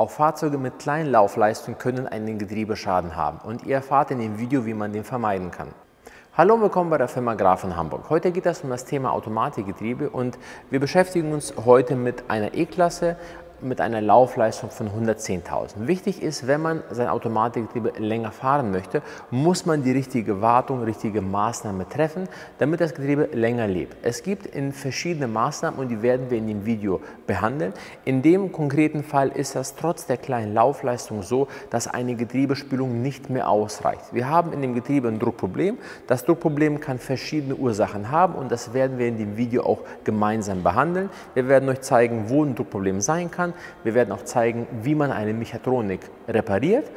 Auch Fahrzeuge mit kleinen Laufleistungen können einen Getriebeschaden haben und ihr erfahrt in dem Video, wie man den vermeiden kann. Hallo und willkommen bei der Firma Graf in Hamburg. Heute geht es um das Thema Automatikgetriebe und wir beschäftigen uns heute mit einer E-Klasse, mit einer Laufleistung von 110.000. Wichtig ist, wenn man sein Automatikgetriebe länger fahren möchte, muss man die richtige Wartung, richtige Maßnahme treffen, damit das Getriebe länger lebt. Es gibt in verschiedene Maßnahmen und die werden wir in dem Video behandeln. In dem konkreten Fall ist das trotz der kleinen Laufleistung so, dass eine Getriebespülung nicht mehr ausreicht. Wir haben in dem Getriebe ein Druckproblem. Das Druckproblem kann verschiedene Ursachen haben und das werden wir in dem Video auch gemeinsam behandeln. Wir werden euch zeigen, wo ein Druckproblem sein kann kann. Wir werden auch zeigen, wie man eine Mechatronik repariert.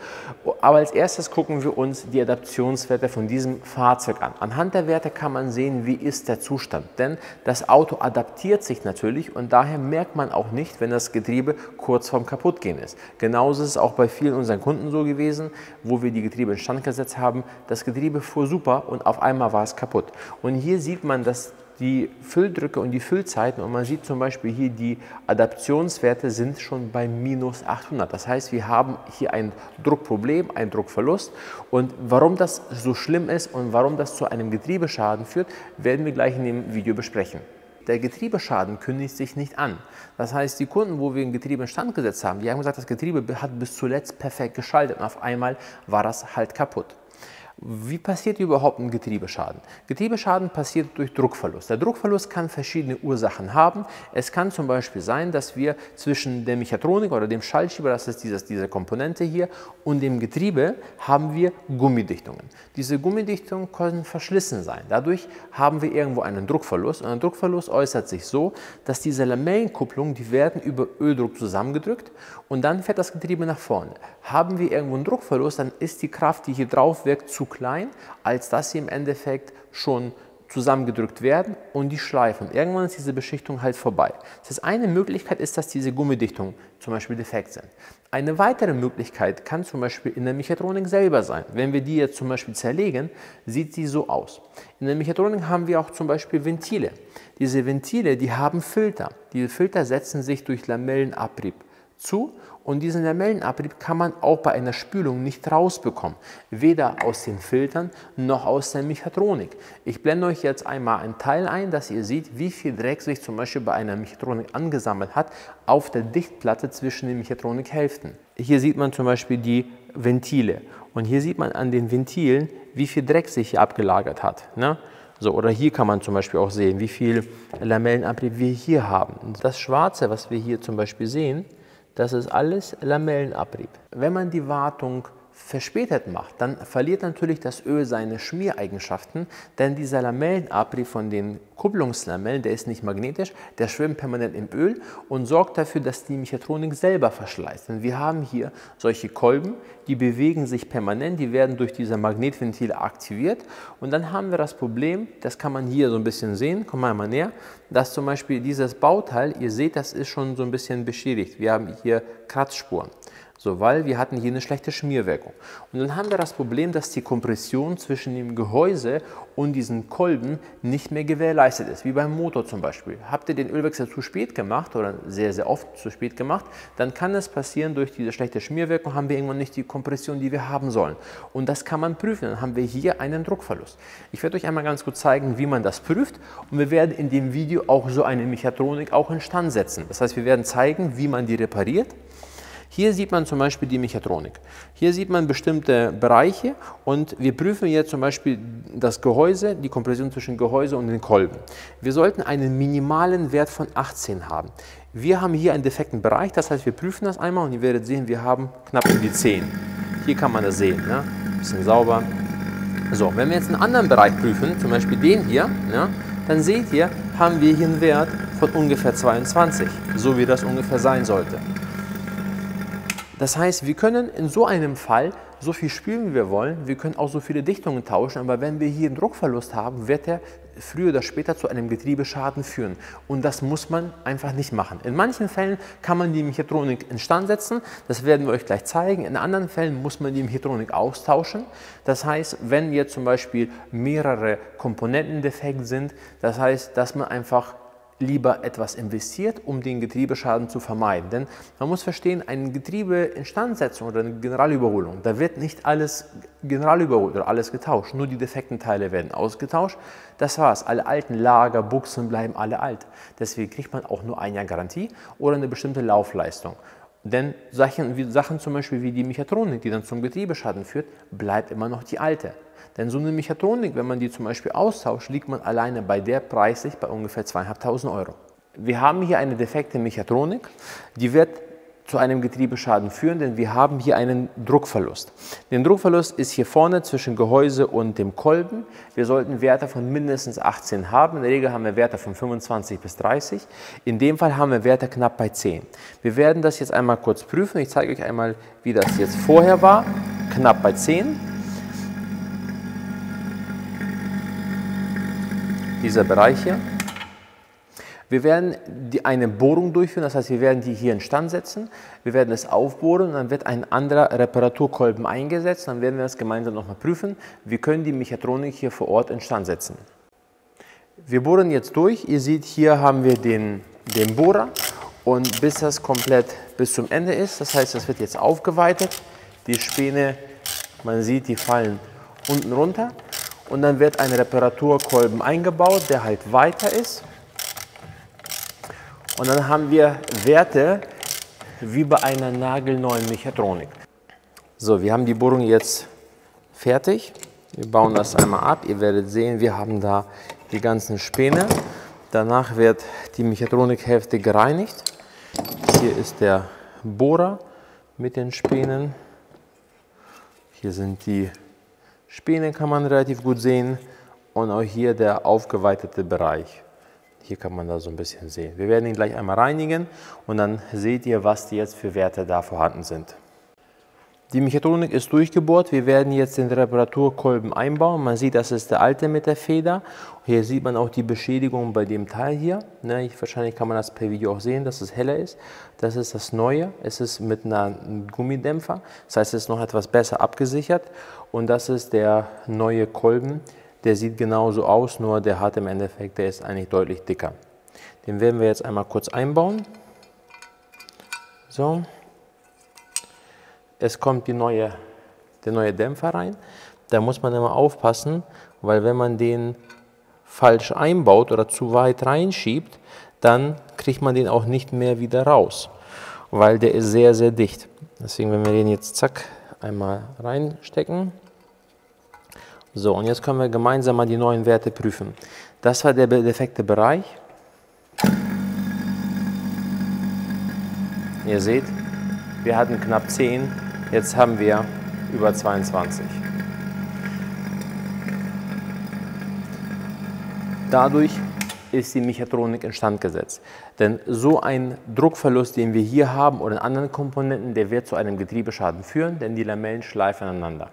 Aber als erstes gucken wir uns die Adaptionswerte von diesem Fahrzeug an. Anhand der Werte kann man sehen, wie ist der Zustand. Denn das Auto adaptiert sich natürlich und daher merkt man auch nicht, wenn das Getriebe kurz vorm Kaputtgehen ist. Genauso ist es auch bei vielen unseren Kunden so gewesen, wo wir die Getriebe instand gesetzt haben. Das Getriebe fuhr super und auf einmal war es kaputt. Und hier sieht man, dass die Fülldrücke und die Füllzeiten und man sieht zum Beispiel hier, die Adaptionswerte sind schon bei minus 800. Das heißt, wir haben hier ein Druckproblem, ein Druckverlust und warum das so schlimm ist und warum das zu einem Getriebeschaden führt, werden wir gleich in dem Video besprechen. Der Getriebeschaden kündigt sich nicht an. Das heißt, die Kunden, wo wir ein Getriebe instand gesetzt haben, die haben gesagt, das Getriebe hat bis zuletzt perfekt geschaltet und auf einmal war das halt kaputt. Wie passiert überhaupt ein Getriebeschaden? Getriebeschaden passiert durch Druckverlust. Der Druckverlust kann verschiedene Ursachen haben. Es kann zum Beispiel sein, dass wir zwischen der Mechatronik oder dem Schaltschieber, das ist dieses, diese Komponente hier, und dem Getriebe haben wir Gummidichtungen. Diese Gummidichtungen können verschlissen sein. Dadurch haben wir irgendwo einen Druckverlust und ein Druckverlust äußert sich so, dass diese Lamellenkupplungen, die werden über Öldruck zusammengedrückt und dann fährt das Getriebe nach vorne. Haben wir irgendwo einen Druckverlust, dann ist die Kraft, die hier drauf wirkt, zu klein, als dass sie im Endeffekt schon zusammengedrückt werden und die schleifen. Irgendwann ist diese Beschichtung halt vorbei. Das heißt, eine Möglichkeit ist, dass diese Gummidichtungen zum Beispiel defekt sind. Eine weitere Möglichkeit kann zum Beispiel in der Mechatronik selber sein. Wenn wir die jetzt zum Beispiel zerlegen, sieht sie so aus. In der Mechatronik haben wir auch zum Beispiel Ventile. Diese Ventile, die haben Filter. Diese Filter setzen sich durch Lamellenabrieb zu und diesen Lamellenabrieb kann man auch bei einer Spülung nicht rausbekommen, weder aus den Filtern noch aus der Mechatronik. Ich blende euch jetzt einmal ein Teil ein, dass ihr seht, wie viel Dreck sich zum Beispiel bei einer Mechatronik angesammelt hat auf der Dichtplatte zwischen den Mechatronikhälften. Hier sieht man zum Beispiel die Ventile und hier sieht man an den Ventilen, wie viel Dreck sich hier abgelagert hat. Ne? So, oder hier kann man zum Beispiel auch sehen, wie viel Lamellenabrieb wir hier haben. Das Schwarze, was wir hier zum Beispiel sehen, das ist alles Lamellenabrieb. Wenn man die Wartung verspätet macht, dann verliert natürlich das Öl seine Schmiereigenschaften, denn dieser Lamellenabrieb von den Kupplungslamellen, der ist nicht magnetisch, der schwimmt permanent im Öl und sorgt dafür, dass die Mechatronik selber verschleißt. Denn wir haben hier solche Kolben, die bewegen sich permanent, die werden durch diese Magnetventile aktiviert und dann haben wir das Problem, das kann man hier so ein bisschen sehen, komm mal mal näher, dass zum Beispiel dieses Bauteil, ihr seht, das ist schon so ein bisschen beschädigt. Wir haben hier Kratzspuren. So, weil wir hatten hier eine schlechte Schmierwirkung. Und dann haben wir das Problem, dass die Kompression zwischen dem Gehäuse und diesen Kolben nicht mehr gewährleistet ist, wie beim Motor zum Beispiel. Habt ihr den Ölwechsel zu spät gemacht oder sehr, sehr oft zu spät gemacht, dann kann es passieren, durch diese schlechte Schmierwirkung haben wir irgendwann nicht die Kompression, die wir haben sollen. Und das kann man prüfen, dann haben wir hier einen Druckverlust. Ich werde euch einmal ganz gut zeigen, wie man das prüft und wir werden in dem Video auch so eine Mechatronik auch instand setzen. Das heißt, wir werden zeigen, wie man die repariert hier sieht man zum Beispiel die Mechatronik. Hier sieht man bestimmte Bereiche und wir prüfen jetzt zum Beispiel das Gehäuse, die Kompression zwischen Gehäuse und den Kolben. Wir sollten einen minimalen Wert von 18 haben. Wir haben hier einen defekten Bereich, das heißt, wir prüfen das einmal und ihr werdet sehen, wir haben knapp um die 10. Hier kann man das sehen, ne? bisschen sauber. So, wenn wir jetzt einen anderen Bereich prüfen, zum Beispiel den hier, ja, dann seht ihr, haben wir hier einen Wert von ungefähr 22, so wie das ungefähr sein sollte. Das heißt, wir können in so einem Fall so viel spielen, wie wir wollen. Wir können auch so viele Dichtungen tauschen, aber wenn wir hier einen Druckverlust haben, wird er früher oder später zu einem Getriebeschaden führen. Und das muss man einfach nicht machen. In manchen Fällen kann man die Mechatronik instand setzen, das werden wir euch gleich zeigen. In anderen Fällen muss man die Mechatronik austauschen. Das heißt, wenn jetzt zum Beispiel mehrere Komponenten defekt sind, das heißt, dass man einfach lieber etwas investiert, um den Getriebeschaden zu vermeiden. Denn man muss verstehen, eine Getriebeinstandsetzung oder eine Generalüberholung, da wird nicht alles generalüberholt oder alles getauscht, nur die defekten Teile werden ausgetauscht. Das war's. Alle alten Lager, Buchsen bleiben alle alt. Deswegen kriegt man auch nur ein Jahr Garantie oder eine bestimmte Laufleistung. Denn Sachen, wie, Sachen zum Beispiel wie die Mechatronik, die dann zum Getriebeschaden führt, bleibt immer noch die alte. Denn so eine Mechatronik, wenn man die zum Beispiel austauscht, liegt man alleine bei der preislich bei ungefähr 2.500 Euro. Wir haben hier eine defekte Mechatronik, die wird zu einem Getriebeschaden führen, denn wir haben hier einen Druckverlust. Den Druckverlust ist hier vorne zwischen Gehäuse und dem Kolben. Wir sollten Werte von mindestens 18 haben. In der Regel haben wir Werte von 25 bis 30. In dem Fall haben wir Werte knapp bei 10. Wir werden das jetzt einmal kurz prüfen. Ich zeige euch einmal, wie das jetzt vorher war. Knapp bei 10. dieser Bereich hier. Wir werden eine Bohrung durchführen, das heißt, wir werden die hier in Stand setzen, wir werden es aufbohren und dann wird ein anderer Reparaturkolben eingesetzt, dann werden wir das gemeinsam nochmal prüfen. Wir können die Mechatronik hier vor Ort in Stand setzen. Wir bohren jetzt durch, ihr seht, hier haben wir den, den Bohrer und bis das komplett bis zum Ende ist, das heißt, das wird jetzt aufgeweitet, die Späne, man sieht, die fallen unten runter und dann wird ein Reparaturkolben eingebaut, der halt weiter ist. Und dann haben wir Werte wie bei einer nagelneuen Mechatronik. So, wir haben die Bohrung jetzt fertig. Wir bauen das einmal ab. Ihr werdet sehen, wir haben da die ganzen Späne. Danach wird die Mechatronikhälfte gereinigt. Hier ist der Bohrer mit den Spänen. Hier sind die Späne kann man relativ gut sehen und auch hier der aufgeweitete Bereich. Hier kann man da so ein bisschen sehen. Wir werden ihn gleich einmal reinigen und dann seht ihr, was die jetzt für Werte da vorhanden sind. Die Mechatronik ist durchgebohrt. Wir werden jetzt den Reparaturkolben einbauen. Man sieht, das ist der alte mit der Feder. Hier sieht man auch die Beschädigung bei dem Teil hier. Ne, wahrscheinlich kann man das per Video auch sehen, dass es heller ist. Das ist das Neue. Es ist mit einem Gummidämpfer. Das heißt, es ist noch etwas besser abgesichert. Und das ist der neue Kolben. Der sieht genauso aus, nur der hat im Endeffekt, der ist eigentlich deutlich dicker. Den werden wir jetzt einmal kurz einbauen. So es kommt die neue, der neue Dämpfer rein. Da muss man immer aufpassen, weil wenn man den falsch einbaut oder zu weit reinschiebt, dann kriegt man den auch nicht mehr wieder raus, weil der ist sehr, sehr dicht. Deswegen, wenn wir den jetzt zack einmal reinstecken. So, und jetzt können wir gemeinsam mal die neuen Werte prüfen. Das war der defekte Bereich. Ihr seht, wir hatten knapp 10 Jetzt haben wir über 22. Dadurch ist die Mechatronik instand gesetzt. Denn so ein Druckverlust, den wir hier haben oder in anderen Komponenten, der wird zu einem Getriebeschaden führen, denn die Lamellen schleifen aneinander.